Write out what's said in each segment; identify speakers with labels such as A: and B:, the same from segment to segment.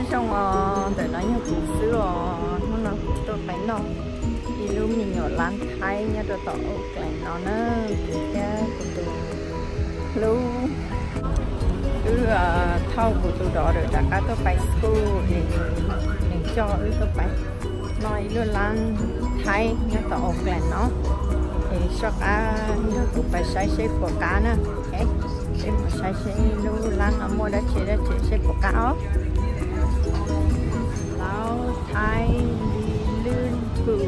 A: lên xong ờ để nói như củ sữa nó là tôi bánh nó. Thì lúc mình nhỏ lan thay nha tôi tỏ cái nó nó cha ờ, của tôi lưu cứ thâu của tôi đó rồi đã có tôi bay school thì mình cho ư tôi bay nói luôn lan thay nha, tỏ cái nó. Thì sau cả nó cũng phải sai xếp của cá nữa okay em mà sai xếp luôn lan ở mua đã chế đã chế xếp của cá đó lao thái đi lươn thù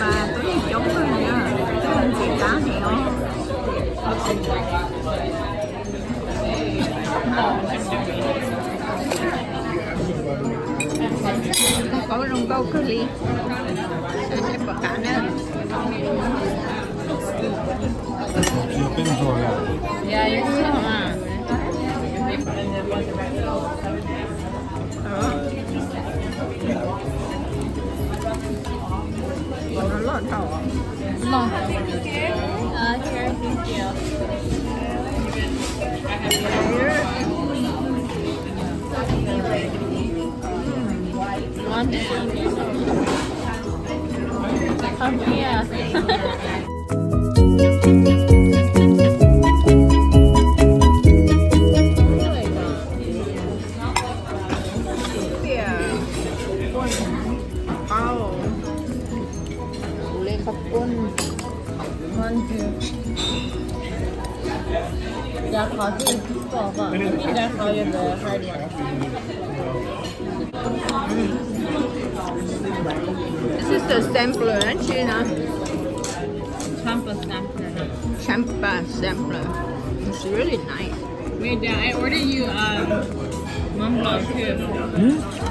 A: mà có gì chống rồi nha cái chị cá này không có rong câu cứ đi sẽ bật cả nữa Yeah, you're so
B: on. Long. Okay, thank you. One. Um, yeah.
A: This is the sampler, China.
B: Champa sampler.
A: Champa sampler. It's really nice.
B: Wait, Dad, I ordered you um, mangga too.
A: Hmm?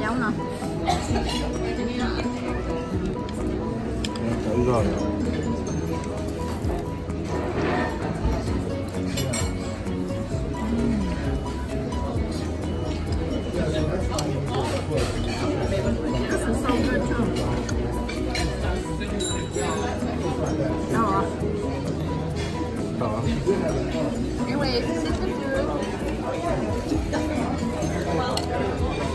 A: Cái giống.
C: Tới rồi.
A: too. Đó.
C: Đó.